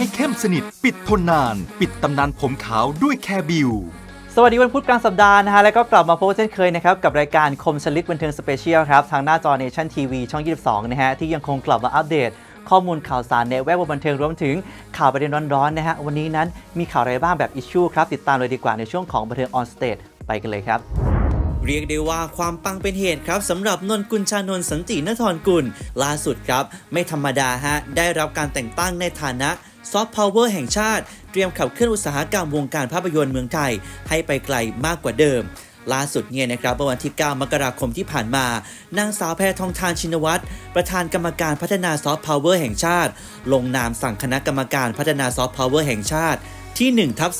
ให้เข้มสนิท ปิดทนนาน ปิดตำนานผมขาวด้วยแคร์บิวสวัสดีวันพุธกลางสัปดาห์นะฮะ แล้วก็กลับมาพบกันเช่นเคยนะครับ กับรายการคมชัดลึกบันเทิง Special ครับ ทางหน้าจอเนชั่นทีวีช่อง 22 นะฮะ ที่ยังคงกลับมาอัปเดต ข้อมูลข่าวสารในแวดวงบันเทิงรวมถึงข่าวประเด็นร้อนๆนะฮะ วันนี้นั้นมีข่าวอะไรบ้างแบบ issue ครับ ติดตามเลยดีกว่าในช่วงของบันเทิง On Stage ไปกันเลยครับเรียกได้ว่าความปังเป็นเหตุครับสำหรับนนกุลชานนท์สันตินทรกุลล่าสุดครับ ไม่ธรรมดาฮะ ได้รับการแต่งตั้งในฐานะ ซอฟต์พาวเวอร์แห่งชาติ เตรียมขับเคลื่อนอุตสาหกรรมวงการภาพยนตร์เมืองไทย ให้ไปไกลมากกว่าเดิมล่าสุดเนี่ยนะครับเมื่อวันที่ 9 มกราคมที่ผ่านมา นางสาวแพทองธารชินวัตร ประธานกรรมการพัฒนาซอฟต์พาวเวอร์แห่งชาติ ลงนามสั่งคณะกรรมการพัฒนาซอฟต์พาวเวอร์แห่งชาติที่1ทับ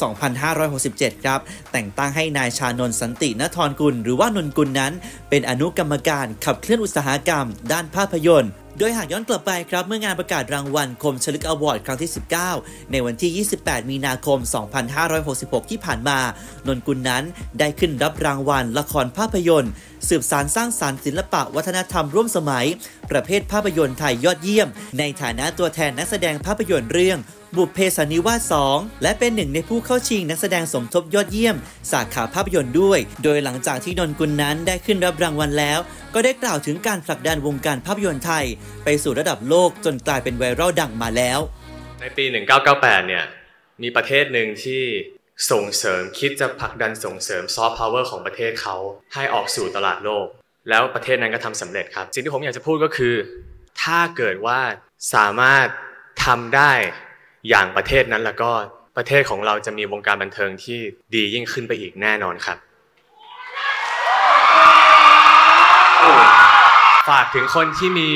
2567 ครับ แต่งตั้งให้นายชานนสันตินทรกุล หรือว่านนกุลนั้น เป็นอนุกรรมการขับเคลื่อนอุตสาหกรรม ด้านภาพยนตร์ โดยหากย้อนกลับไปครับเมื่องานประกาศรางวัลคมชลึกอวอร์ดครั้งที่ 19 ในวันที่ 28 มีนาคม 2566 ที่ผ่านมา นนกุลนั้นได้ขึ้นรับรางวัลละครภาพยนตร์ สืบสารสร้างสารรค์ศิลปะวัฒนธรรมร่วมสมัย ประเภทภาพยนตร์ไทยยอดเยี่ยม ในฐานะตัวแทนนักแสดงภาพยนตร์เรื่องบุพเพสันนิวาส 2 และเป็นหนึ่งในผู้เข้าชิงนักแสดงสมทบยอดเยี่ยม สาขาภาพยนตร์ด้วย โดยหลังจากที่นนกุลนั้นได้ขึ้นรับรางวัลแล้ว ก็ได้กล่าวถึงการผลักดันวงการภาพยนตร์ไทย ไปสู่ระดับโลกจนกลายเป็นไวรัลดังมาแล้ว ในปี 1998 เนี่ย มีประเทศหนึ่งที่ส่งเสริมคิดจะผลักดันส่งเสริมซอฟต์พาวเวอร์ของประเทศเขาให้ออกสู่ตลาดโลก แล้วประเทศนั้นก็ทำสำเร็จครับ สิ่งที่ผมอยากจะพูดก็คือ ถ้าเกิดว่าสามารถทำได้ อย่างประเทศนั้นแล้วก็ประเทศของเราจะมีวงการบันเทิงที่ดียิ่งขึ้นไปอีกแน่นอนครับ ฝากถึงคนที่มี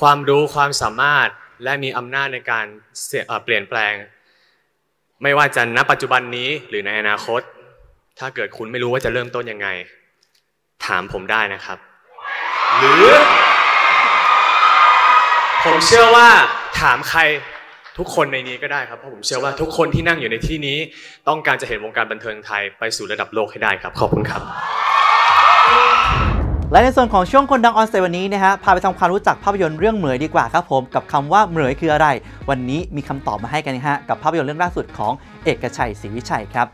ความรู้ความสามารถและมีอำนาจในการเปลี่ยนแปลง ไม่ว่าจะณปัจจุบันนี้หรือในอนาคต ถ้าเกิดคุณไม่รู้ว่าจะเริ่มต้นยังไง ถามผมได้นะครับ หรือ ผมเชื่อว่าถามใคร ทุกคนในนี้ก็ได้ครับเพราะผมเชื่อว่าทุกคนที่นั่งอยู่ในที่นี้ ต้องการจะเห็นวงการบันเทิงไทยไปสู่ระดับโลกให้ได้ครับ ขอบคุณครับ และในส่วนของช่วงคนดังออนสเตวันนี้นะฮะพาไปทำความรู้จักภาพยนตร์เรื่องเหมยดีกว่าครับผมกับคำว่าเหมยคืออะไร วันนี้มีคำตอบมาให้กันนะฮะกับภาพยนตร์เรื่องล่าสุดของเอกชัยศรีวิชัยครับ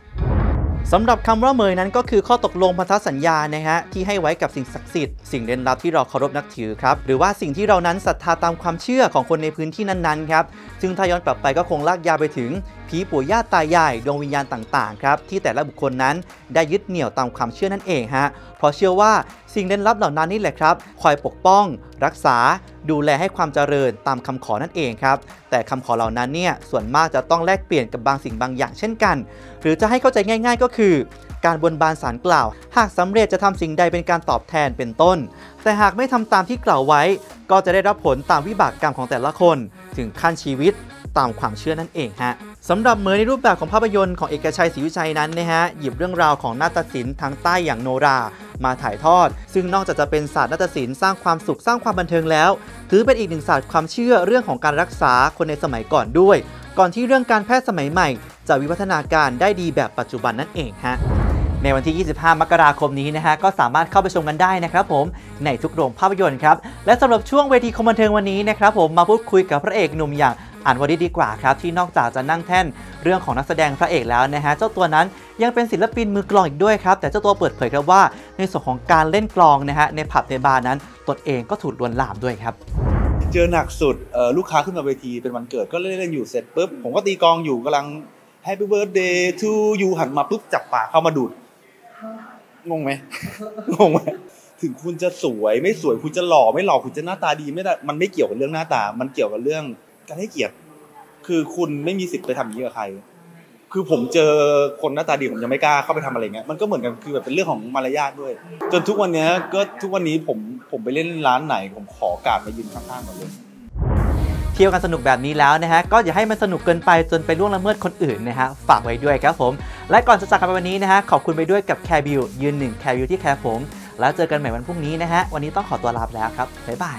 สำหรับคำว่าเมยนั้นก็คือข้อตกลงพันธสัญญานะฮะที่ให้ไว้กับสิ่งศักดิ์สิทธิ์สิ่งเร้นลับที่เราเคารพนับถือครับหรือว่าสิ่งที่เรานั้นศรัทธาตามความเชื่อของคนในพื้นที่นั้นๆครับซึ่งถ้าย้อนกลับไปก็คงลากยาวไปถึงผีปู่ย่าตายายดวงวิญญาณต่างๆครับที่แต่ละบุคคลนั้นได้ยึดเหนี่ยวตามความเชื่อนั่นเองฮะเพราะเชื่อว่าสิ่งเร้นลับเหล่านั้นนี่แหละครับคอยปกป้อง รักษาดูแลให้ความเจริญตามคำขอนั่นเองครับ แต่คำขอเหล่านั้นเนี่ยส่วนมากจะต้องแลกเปลี่ยนกับบางสิ่งบางอย่างเช่นกัน หรือจะให้เข้าใจง่าย ๆ ก็คือ การบนบานสารกล่าว หากสำเร็จจะทำสิ่งใดเป็นการตอบแทนเป็นต้น แต่หากไม่ทำตามที่กล่าวไว้ ก็จะได้รับผลตามวิบากกรรมของแต่ละคน ถึงขั้นชีวิตตามความเชื่อนั่นเองฮะสำหรับเหมอในรูปแบบของภาพยนตร์ของเอกชัยศรีวิชัยนั้นนะฮะหยิบเรื่องราวของนาฏศิลป์ทางใต้อย่างโนรา มาถ่ายทอด ซึ่งนอกจากจะเป็นศาสตร์นาฏศิลป์สร้างความสุขสร้างความบันเทิงแล้ว ถือเป็นอีกหนึ่งศาสตร์ความเชื่อเรื่องของการรักษาคนในสมัยก่อนด้วย ก่อนที่เรื่องการแพทย์สมัยใหม่ จะวิวัฒนาการได้ดีแบบปัจจุบันนั่นเองฮะในวันที่ 25 มกราคมนี้นะฮะ ก็สามารถเข้าไปชมกันได้นะครับผม ในทุกโรงภาพยนตร์ครับ และสำหรับช่วงเวทีคอมบันเทิงวันนี้นะครับผม มาพูดคุยกับพระเอกหนุ่มอย่าง อ่านวดีดีกว่าครับที่นอกจากจะนั่งแท่นเรื่องของนักแสดงพระเอกแล้วนะฮะเจ้าตัวนั้นยังเป็นศิลปินมือกลองอีกด้วยครับแต่เจ้าตัวเปิดเผยครับว่า ในส่วนของการเล่นกลองนะฮะในผับในบาร์นั้นตนเองก็ถูกลวนลามด้วยครับเจอหนักสุดลูกค้าขึ้นมาเวทีเป็นวันเกิดก็เล่นเล่นๆอยู่เสร็จปุ๊บผมก็ตีกลองอยู่กำลัง Happy Birthday to you หันมาปุ๊บจับปากเข้ามาดูดงงไหมงงไหมถึงคุณจะสวยไม่สวยคุณจะหล่อไม่หล่อคุณจะหน้าตาดีไม่ได้มันไม่เกี่ยวกับเรื่องหน้าตา มันเกี่ยวกับเรื่อง การให้เกียรติคือคุณไม่มีสิทธิ์ไปทำอย่างนี้กับใคร คือผมเจอคนหน้าตาดีผมยังไม่กล้าเข้าไปทำอะไรเงี้ย มันก็เหมือนกันคือแบบเป็นเรื่องของมารยาทด้วย จนทุกวันเนี้ยก็ทุกวันนี้ผมผมไปเล่นร้านไหน ผมขอกาบมายืนข้างๆก่อนเลย เที่ยวกันสนุกแบบนี้แล้วนะฮะ ก็อย่าให้มันสนุกเกินไปจนไปล่วงละเมิดคนอื่นนะฮะ ฝากไว้ด้วยครับผม และก่อนจะจากกันไปวันนี้นะฮะ ขอบคุณไปด้วยกับแคร์บิวยืนหนึ่งแคร์บิวที่แคร์ผม แล้วเจอกันใหม่วันพรุ่งนี้นะฮะ วันนี้ต้องขอตัวลาไปแล้วครับ บ๊ายบาย